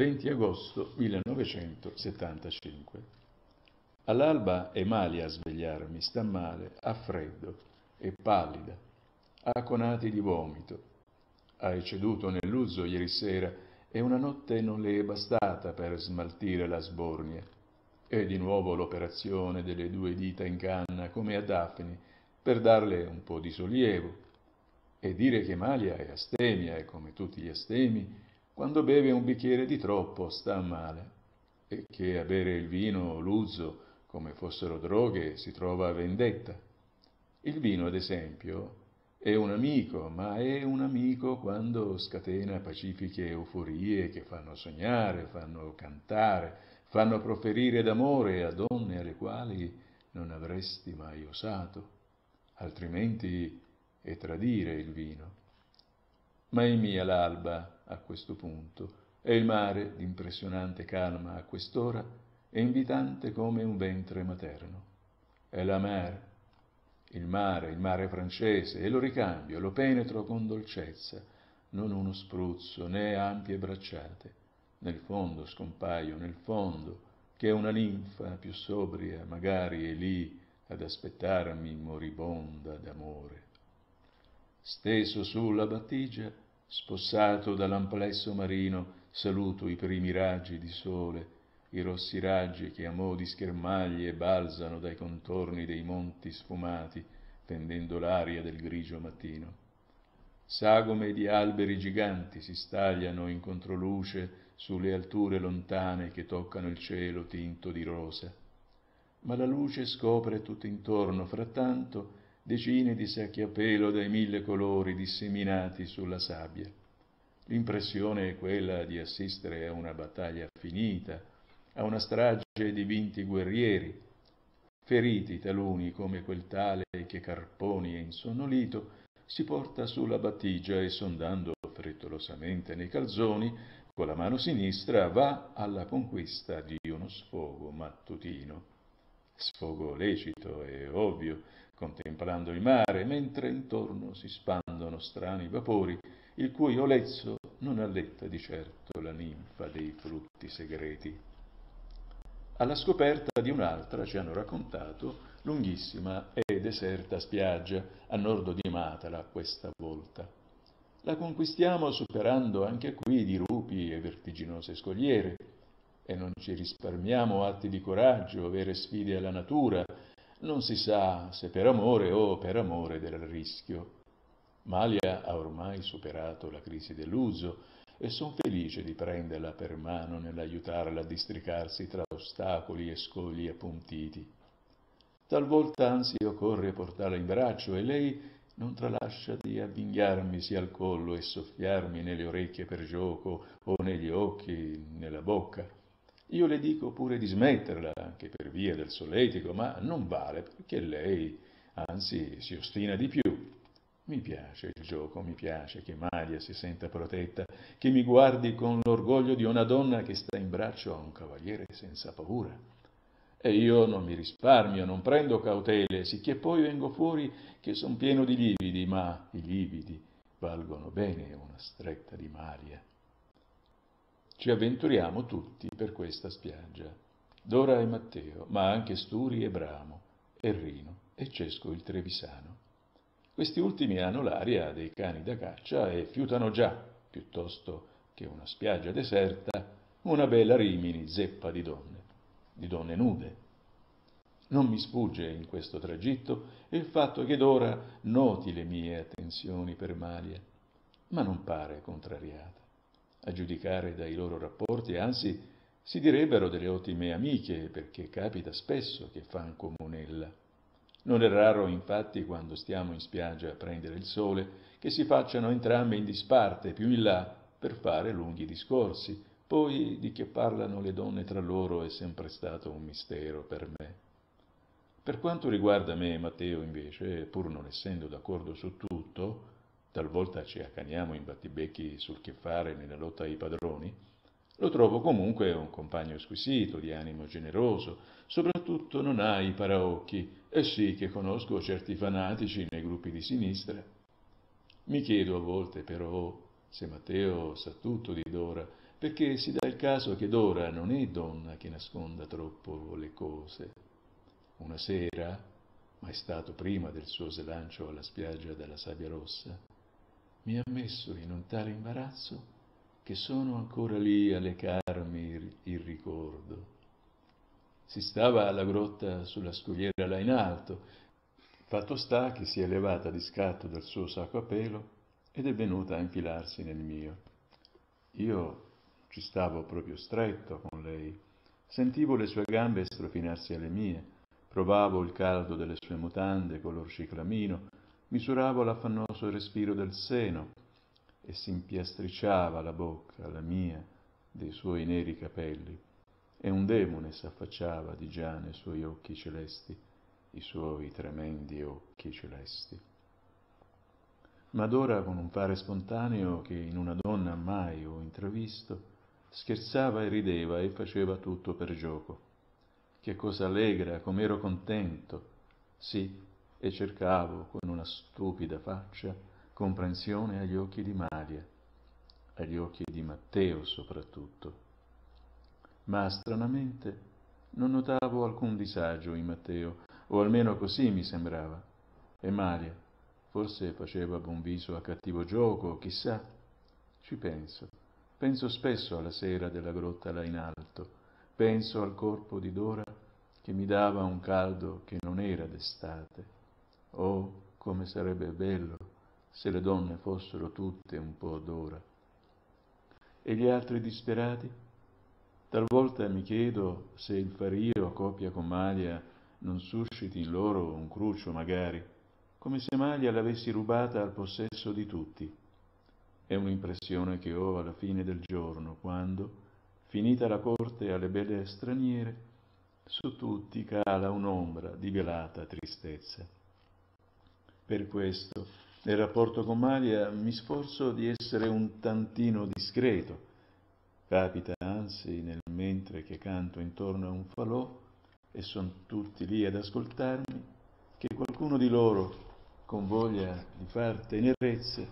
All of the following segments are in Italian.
20 agosto 1975. All'alba è Malia a svegliarmi, sta male, ha freddo, è pallida, ha conati di vomito. Ha ecceduto nell'uso ieri sera e una notte non le è bastata per smaltire la sbornia. E di nuovo l'operazione delle due dita in canna, come a Daphne, per darle un po' di sollievo. E dire che Malia è astemia e come tutti gli astemi, quando beve un bicchiere di troppo sta male. E che a bere il vino, l'uso, come fossero droghe, si trova vendetta. Il vino, ad esempio, è un amico, ma è un amico quando scatena pacifiche euforie che fanno sognare, fanno cantare, fanno proferire d'amore a donne alle quali non avresti mai osato, altrimenti è tradire il vino. Ma è mia l'alba a questo punto, e il mare, d'impressionante calma a quest'ora, è invitante come un ventre materno. È la mer, il mare, il mare francese, e lo ricambio, lo penetro con dolcezza, non uno spruzzo, né ampie bracciate. Nel fondo scompaio, nel fondo, che è una ninfa più sobria, magari è lì ad aspettarmi moribonda d'amore. Steso sulla battigia, spossato dall'amplesso marino, saluto i primi raggi di sole, i rossi raggi che a mo' di schermaglie balzano dai contorni dei monti sfumati, fendendo l'aria del grigio mattino. Sagome di alberi giganti si stagliano in controluce sulle alture lontane che toccano il cielo tinto di rosa. Ma la luce scopre tutto intorno, frattanto, decine di sacchi a pelo dai mille colori disseminati sulla sabbia. L'impressione è quella di assistere a una battaglia finita, a una strage di vinti guerrieri, feriti taluni come quel tale che Carponi è insonnolito, si porta sulla battigia e sondando frettolosamente nei calzoni, con la mano sinistra va alla conquista di uno sfogo mattutino. Sfogo lecito e ovvio, contemplando il mare, mentre intorno si spandono strani vapori, il cui olezzo non alletta di certo la ninfa dei frutti segreti alla scoperta di un'altra, ci hanno raccontato, lunghissima e deserta spiaggia a nord di Matala questa volta. La conquistiamo superando anche qui dirupi e vertiginose scogliere e non ci risparmiamo atti di coraggio, vere sfide alla natura, non si sa se per amore o per amore del rischio. Malia ha ormai superato la crisi dell'uso e sono felice di prenderla per mano nell'aiutarla a districarsi tra ostacoli e scogli appuntiti. Talvolta anzi occorre portarla in braccio e lei non tralascia di avvinghiarmisi al collo e soffiarmi nelle orecchie per gioco o negli occhi, nella bocca. Io le dico pure di smetterla, anche per via del solletico, ma non vale perché lei, anzi, si ostina di più. Mi piace il gioco, mi piace che Malia si senta protetta, che mi guardi con l'orgoglio di una donna che sta in braccio a un cavaliere senza paura. E io non mi risparmio, non prendo cautele, sicché poi vengo fuori che son pieno di lividi, ma i lividi valgono bene una stretta di Malia. Ci avventuriamo tutti per questa spiaggia, Dora e Matteo, ma anche Sturi e Bramo, e Rino e Cesco il Trevisano. Questi ultimi hanno l'aria dei cani da caccia e fiutano già, piuttosto che una spiaggia deserta, una bella rimini zeppa di donne, di donne nude. Non mi sfugge in questo tragitto il fatto che Dora noti le mie attenzioni per Malia, ma non pare contrariata. A giudicare dai loro rapporti, anzi, si direbbero delle ottime amiche, perché capita spesso che fan comunella. Non è raro, infatti, quando stiamo in spiaggia a prendere il sole, che si facciano entrambe in disparte, più in là, per fare lunghi discorsi. Poi di che parlano le donne tra loro è sempre stato un mistero per me. Per quanto riguarda me e Matteo, invece, pur non essendo d'accordo su tutto, talvolta ci accaniamo in battibecchi sul che fare nella lotta ai padroni, lo trovo comunque un compagno squisito, di animo generoso, soprattutto non ha i paraocchi, e sì che conosco certi fanatici nei gruppi di sinistra. Mi chiedo a volte però se Matteo sa tutto di Dora perché si dà il caso che Dora non è donna che nasconda troppo le cose. Una sera, ma è stato prima del suo slancio alla spiaggia della Sabbia Rossa, mi ha messo in un tale imbarazzo che sono ancora lì a lecarmi il ricordo. Si stava alla grotta sulla scogliera là in alto, fatto sta che si è levata di scatto dal suo sacco a pelo ed è venuta a infilarsi nel mio. Io ci stavo proprio stretto con lei, sentivo le sue gambe strofinarsi alle mie, provavo il caldo delle sue mutande color ciclamino, misuravo l'affannoso respiro del seno e si impiastricciava la bocca, la mia, dei suoi neri capelli, e un demone s'affacciava di già nei suoi occhi celesti, i suoi tremendi occhi celesti. Ma d'ora con un fare spontaneo che in una donna mai ho intravisto, scherzava e rideva e faceva tutto per gioco. Che cosa allegra, com'ero contento, sì, e cercavo con una stupida faccia comprensione agli occhi di Maria, agli occhi di Matteo soprattutto. Ma stranamente non notavo alcun disagio in Matteo, o almeno così mi sembrava. E Maria, forse faceva buon viso a cattivo gioco, chissà. Ci penso. Penso spesso alla sera della grotta là in alto. Penso al corpo di Dora che mi dava un caldo che non era d'estate. Oh, come sarebbe bello se le donne fossero tutte un po' d'ora. E gli altri disperati? Talvolta mi chiedo se il fario a coppia con Malia non susciti in loro un cruccio magari, come se Malia l'avessi rubata al possesso di tutti. È un'impressione che ho alla fine del giorno, quando, finita la corte alle belle straniere, su tutti cala un'ombra di velata tristezza. Per questo, nel rapporto con Malia, mi sforzo di essere un tantino discreto. Capita anzi nel mentre che canto intorno a un falò e sono tutti lì ad ascoltarmi, che qualcuno di loro, con voglia di far tenerezze,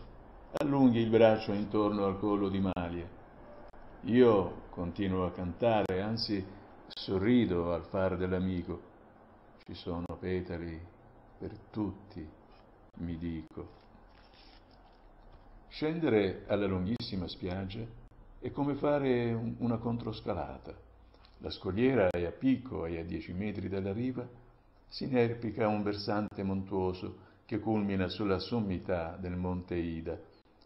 allunghi il braccio intorno al collo di Malia. Io continuo a cantare, anzi sorrido al far dell'amico. Ci sono petali per tutti mi dico. Scendere alla lunghissima spiaggia è come fare un, una controscalata. La scogliera è a picco e a dieci metri dalla riva si inerpica un versante montuoso che culmina sulla sommità del monte Ida,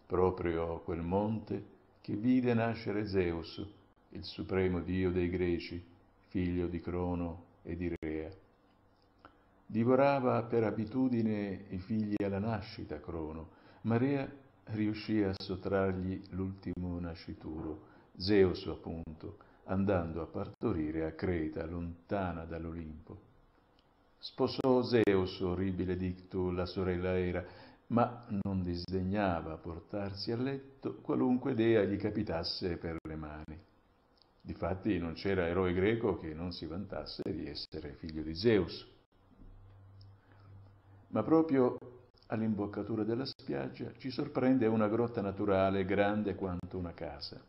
proprio quel monte che vide nascere Zeus, il supremo dio dei greci, figlio di Crono e di Rea. Divorava per abitudine i figli alla nascita Crono. Maria riuscì a sottrargli l'ultimo nascituro, Zeus appunto, andando a partorire a Creta, lontana dall'Olimpo. Sposò Zeus, orribile dictu, la sorella Era, ma non disdegnava portarsi a letto qualunque dea gli capitasse per le mani. Difatti non c'era eroe greco che non si vantasse di essere figlio di Zeus ma proprio all'imboccatura della spiaggia ci sorprende una grotta naturale grande quanto una casa.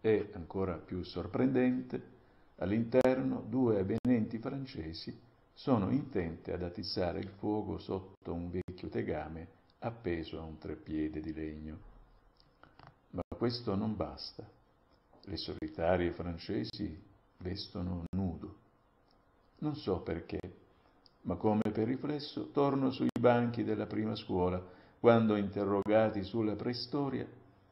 E, ancora più sorprendente, all'interno due avvenenti francesi sono intente ad attizzare il fuoco sotto un vecchio tegame appeso a un treppiede di legno. Ma questo non basta. Le solitarie francesi vestono nudo. Non so perché, ma come per riflesso torno sui banchi della prima scuola, quando interrogati sulla preistoria,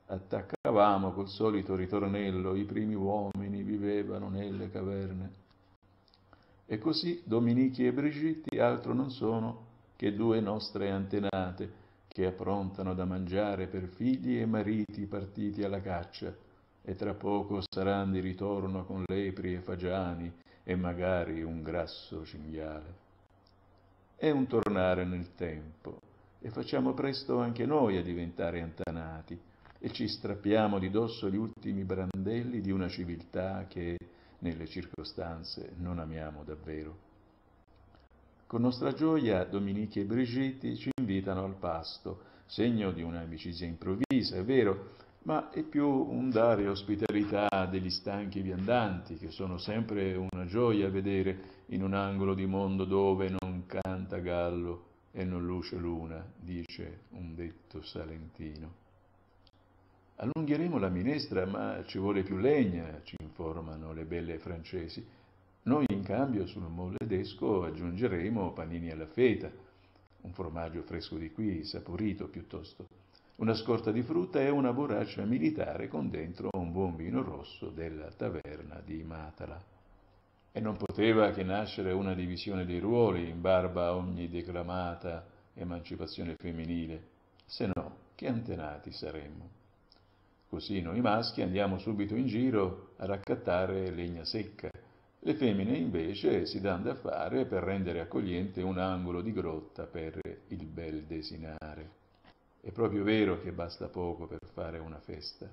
attaccavamo col solito ritornello i primi uomini vivevano nelle caverne. E così Dominichi e Brigitti altro non sono che due nostre antenate che approntano da mangiare per figli e mariti partiti alla caccia, e tra poco saranno di ritorno con lepri e fagiani e magari un grasso cinghiale è un tornare nel tempo e facciamo presto anche noi a diventare antanati e ci strappiamo di dosso gli ultimi brandelli di una civiltà che nelle circostanze non amiamo davvero. Con nostra gioia Dominichi e Brigitte ci invitano al pasto, segno di un'amicizia improvvisa, è vero, ma è più un dare ospitalità degli stanchi viandanti, che sono sempre una gioia vedere in un angolo di mondo dove non canta gallo e non luce luna, dice un detto salentino. Allungheremo la minestra, ma ci vuole più legna, ci informano le belle francesi. Noi in cambio sul molledesco aggiungeremo panini alla feta, un formaggio fresco di qui, saporito piuttosto, una scorta di frutta e una borraccia militare con dentro un buon vino rosso della taverna di Matala. E non poteva che nascere una divisione dei ruoli in barba a ogni declamata emancipazione femminile, se no che antenati saremmo. Così noi maschi andiamo subito in giro a raccattare legna secca. Le femmine invece si danno da fare per rendere accogliente un angolo di grotta per il bel desinare. È proprio vero che basta poco per fare una festa.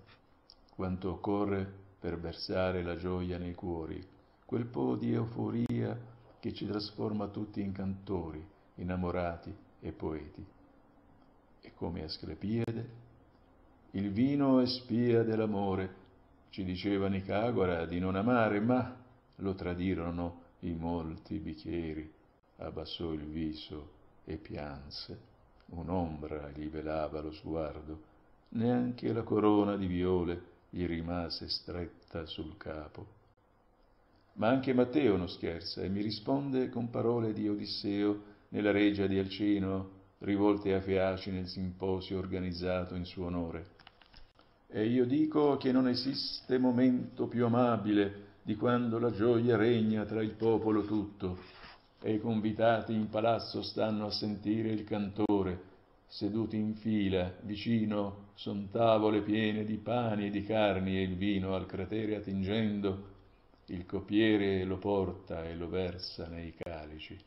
Quanto occorre per versare la gioia nei cuori, quel po' di euforia che ci trasforma tutti in cantori, innamorati e poeti. E come Asclepiade, il vino è spia dell'amore. Ci diceva Nicagora di non amare, ma lo tradirono i molti bicchieri. Abbassò il viso e pianse. Un'ombra gli velava lo sguardo. Neanche la corona di viole gli rimase stretta sul capo. Ma anche Matteo non scherza e mi risponde con parole di Odisseo nella regia di Alcino rivolte a Feaci nel simposio organizzato in suo onore. E io dico che non esiste momento più amabile di quando la gioia regna tra il popolo tutto e i convitati in palazzo stanno a sentire il cantore, seduti in fila, vicino son tavole piene di pani e di carni e il vino al cratere attingendo, il coppiere lo porta e lo versa nei calici.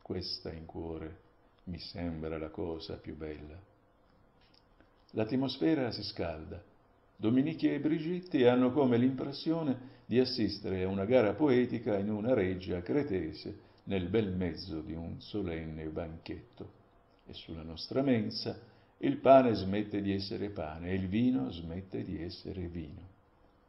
Questa in cuore mi sembra la cosa più bella. L'atmosfera si scalda, Dominichi e Brigitte hanno come l'impressione di assistere a una gara poetica in una reggia cretese nel bel mezzo di un solenne banchetto. E sulla nostra mensa il pane smette di essere pane e il vino smette di essere vino.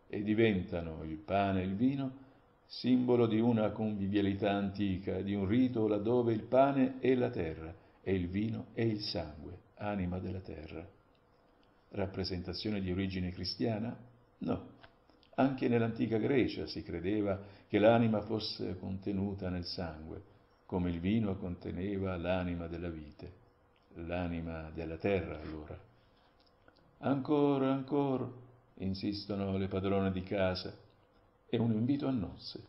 E diventano il pane e il vino simbolo di una convivialità antica, di un rito laddove il pane è la terra e il vino è il sangue, anima della terra rappresentazione di origine cristiana? No. Anche nell'antica Grecia si credeva che l'anima fosse contenuta nel sangue, come il vino conteneva l'anima della vite, l'anima della terra allora. Ancora, ancora, insistono le padrone di casa, è un invito a nozze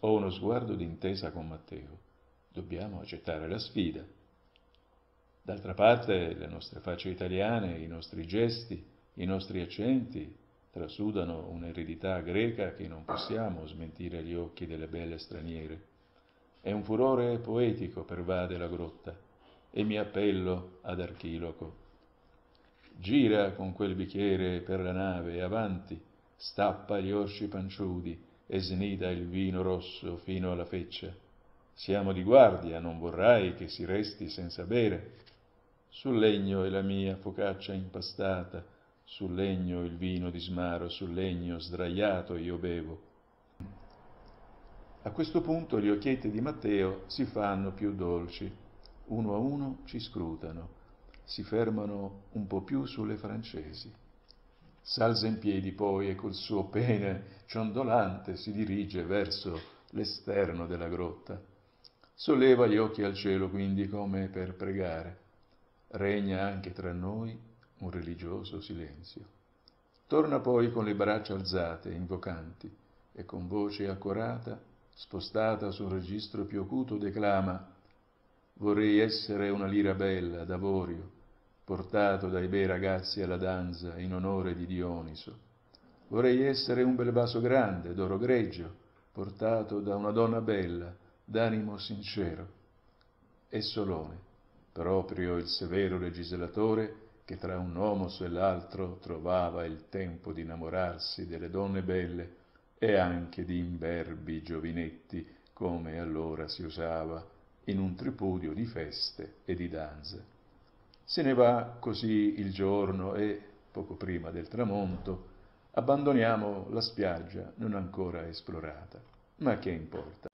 o uno sguardo d'intesa con Matteo. Dobbiamo accettare la sfida. D'altra parte le nostre facce italiane, i nostri gesti, i nostri accenti trasudano un'eredità greca che non possiamo smentire agli occhi delle belle straniere. E un furore poetico pervade la grotta e mi appello ad Archiloco. Gira con quel bicchiere per la nave avanti, stappa gli orci panciudi e snida il vino rosso fino alla feccia. Siamo di guardia, non vorrai che si resti senza bere. Sul legno è la mia focaccia impastata, sul legno il vino di smaro, sul legno sdraiato io bevo. A questo punto gli occhietti di Matteo si fanno più dolci, uno a uno ci scrutano, si fermano un po' più sulle francesi. Salza in piedi poi e col suo pene ciondolante si dirige verso l'esterno della grotta. Solleva gli occhi al cielo quindi come per pregare regna anche tra noi un religioso silenzio. Torna poi con le braccia alzate, invocanti, e con voce accorata, spostata sul registro più acuto, declama Vorrei essere una lira bella, d'avorio, portato dai bei ragazzi alla danza in onore di Dioniso. Vorrei essere un bel vaso grande, d'oro greggio, portato da una donna bella, d'animo sincero. E Solone, proprio il severo legislatore che tra un uomo e l'altro trovava il tempo di innamorarsi delle donne belle e anche di imberbi giovinetti, come allora si usava, in un tripudio di feste e di danze. Se ne va così il giorno e, poco prima del tramonto, abbandoniamo la spiaggia non ancora esplorata. Ma che importa?